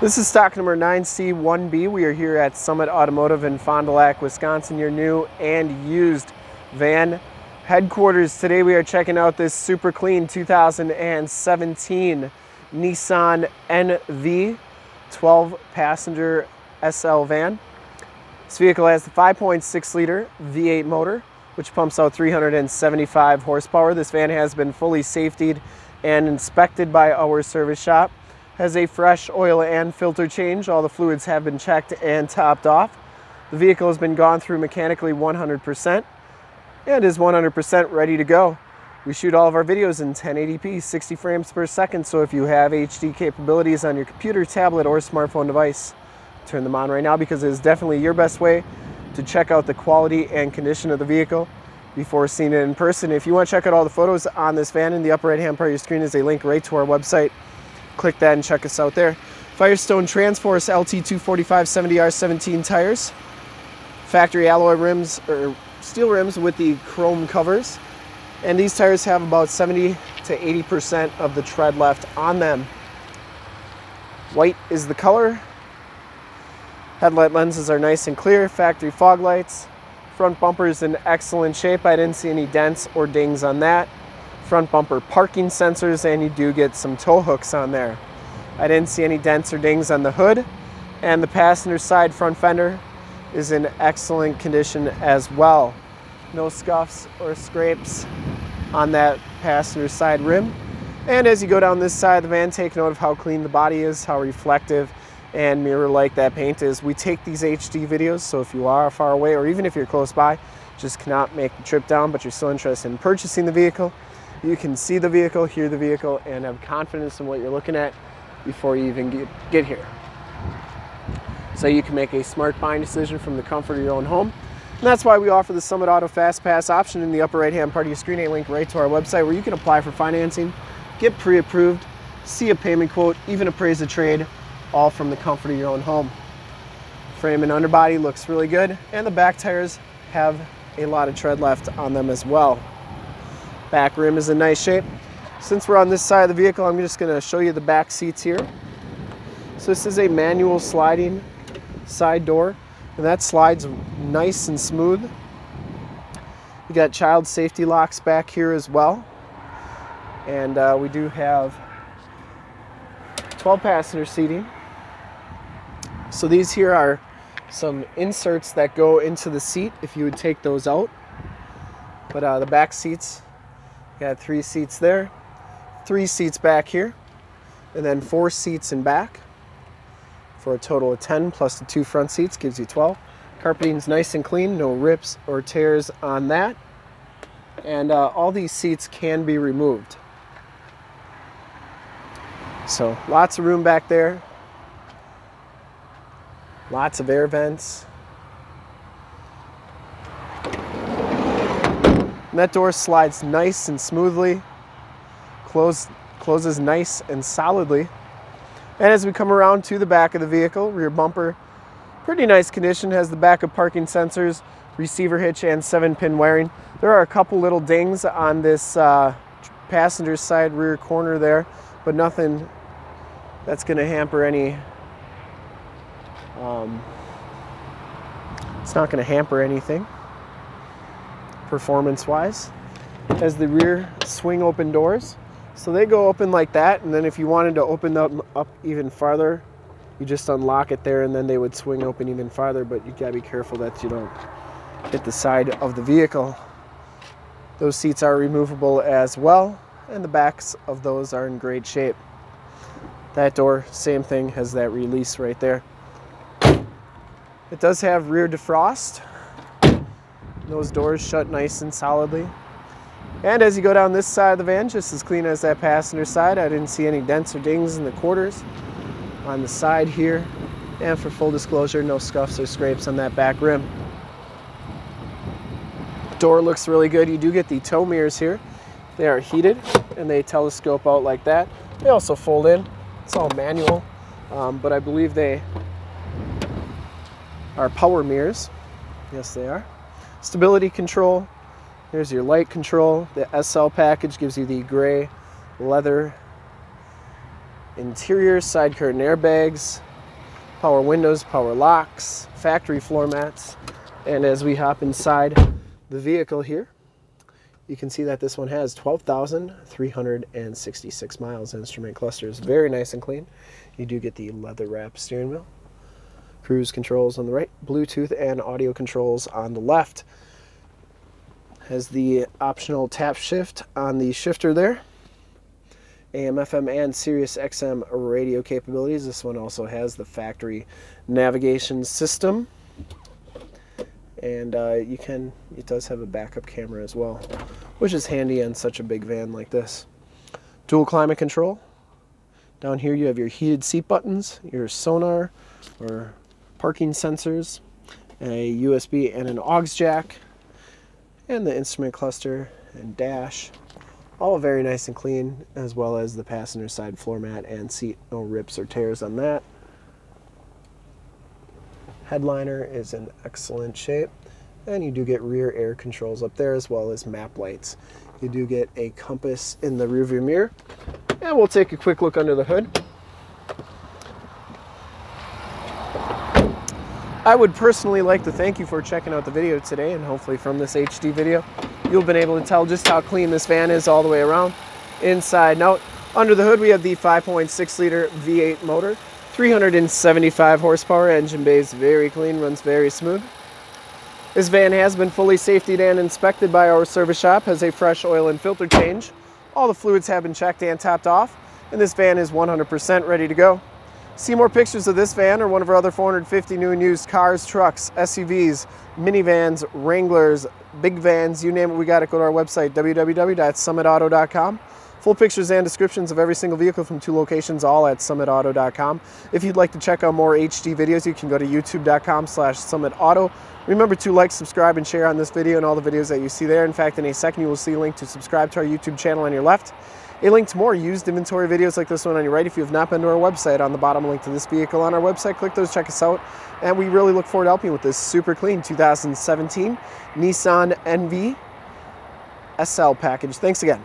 This is stock number 9C1B. We are here at Summit Automotive in Fond du Lac, Wisconsin, your new and used van headquarters. Today we are checking out this super clean 2017 Nissan NV 12 passenger SL van. This vehicle has the 5.6 liter V8 motor, which pumps out 375 horsepower. This van has been fully safetied and inspected by our service shop has a fresh oil and filter change. All the fluids have been checked and topped off. The vehicle has been gone through mechanically 100% and is 100% ready to go. We shoot all of our videos in 1080p, 60 frames per second, so if you have HD capabilities on your computer, tablet, or smartphone device, turn them on right now because it is definitely your best way to check out the quality and condition of the vehicle before seeing it in person. If you want to check out all the photos on this van, in the upper right hand part of your screen is a link right to our website, click that and check us out there. Firestone Transforce LT245-70R17 tires. Factory alloy rims or steel rims with the chrome covers. And these tires have about 70 to 80% of the tread left on them. White is the color. Headlight lenses are nice and clear. Factory fog lights. Front bumper is in excellent shape. I didn't see any dents or dings on that front bumper parking sensors and you do get some tow hooks on there. I didn't see any dents or dings on the hood and the passenger side front fender is in excellent condition as well. No scuffs or scrapes on that passenger side rim. And as you go down this side of the van, take note of how clean the body is, how reflective and mirror-like that paint is. We take these HD videos, so if you are far away or even if you're close by, just cannot make the trip down, but you're still interested in purchasing the vehicle, you can see the vehicle, hear the vehicle, and have confidence in what you're looking at before you even get, get here. So you can make a smart buying decision from the comfort of your own home. And that's why we offer the Summit Auto Fast Pass option in the upper right hand part of your screen, a link right to our website where you can apply for financing, get pre-approved, see a payment quote, even appraise a trade, all from the comfort of your own home. Frame and underbody looks really good, and the back tires have a lot of tread left on them as well. Back rim is in nice shape. Since we're on this side of the vehicle, I'm just gonna show you the back seats here. So this is a manual sliding side door, and that slides nice and smooth. You got child safety locks back here as well. And uh, we do have 12 passenger seating. So these here are some inserts that go into the seat if you would take those out. But uh, the back seats Got three seats there, three seats back here, and then four seats in back for a total of 10 plus the two front seats gives you 12. Carpeting's nice and clean, no rips or tears on that. And uh, all these seats can be removed. So lots of room back there. Lots of air vents. And that door slides nice and smoothly, close, closes nice and solidly. And as we come around to the back of the vehicle, rear bumper, pretty nice condition, has the backup parking sensors, receiver hitch, and seven pin wiring. There are a couple little dings on this uh, passenger side rear corner there, but nothing that's gonna hamper any, um, it's not gonna hamper anything performance wise as the rear swing open doors. So they go open like that and then if you wanted to open them up even farther you just unlock it there and then they would swing open even farther but you gotta be careful that you don't hit the side of the vehicle. Those seats are removable as well and the backs of those are in great shape. That door, same thing, has that release right there. It does have rear defrost, those doors shut nice and solidly. And as you go down this side of the van, just as clean as that passenger side, I didn't see any dents or dings in the quarters on the side here. And for full disclosure, no scuffs or scrapes on that back rim. Door looks really good. You do get the tow mirrors here. They are heated and they telescope out like that. They also fold in. It's all manual, um, but I believe they are power mirrors. Yes, they are. Stability control, here's your light control. The SL package gives you the gray leather interior, side curtain airbags, power windows, power locks, factory floor mats. And as we hop inside the vehicle here, you can see that this one has 12,366 miles instrument clusters. Very nice and clean. You do get the leather wrap steering wheel, cruise controls on the right, Bluetooth and audio controls on the left. Has the optional tap shift on the shifter there. AM, FM, and Sirius XM radio capabilities. This one also has the factory navigation system. And uh, you can, it does have a backup camera as well, which is handy on such a big van like this. Dual climate control. Down here you have your heated seat buttons, your sonar or parking sensors, a USB and an aux jack, and the instrument cluster and dash. All very nice and clean as well as the passenger side floor mat and seat. No rips or tears on that. Headliner is in excellent shape and you do get rear air controls up there as well as map lights. You do get a compass in the rearview mirror and we'll take a quick look under the hood I would personally like to thank you for checking out the video today and hopefully from this HD video you'll been able to tell just how clean this van is all the way around. Inside note, under the hood we have the 5.6 liter V8 motor, 375 horsepower, engine bay is very clean, runs very smooth. This van has been fully safetied and inspected by our service shop, has a fresh oil and filter change. All the fluids have been checked and topped off, and this van is 100% ready to go. See more pictures of this van or one of our other 450 new and used cars, trucks, SUVs, minivans, Wranglers, big vans, you name it, we got it. Go to our website, www.summitauto.com. Full pictures and descriptions of every single vehicle from two locations, all at summitauto.com. If you'd like to check out more HD videos, you can go to youtube.com slash summitauto. Remember to like, subscribe, and share on this video and all the videos that you see there. In fact, in a second, you will see a link to subscribe to our YouTube channel on your left a link to more used inventory videos like this one on your right. If you have not been to our website, on the bottom link to this vehicle on our website, click those, check us out. And we really look forward to helping you with this super clean 2017 Nissan NV SL package. Thanks again.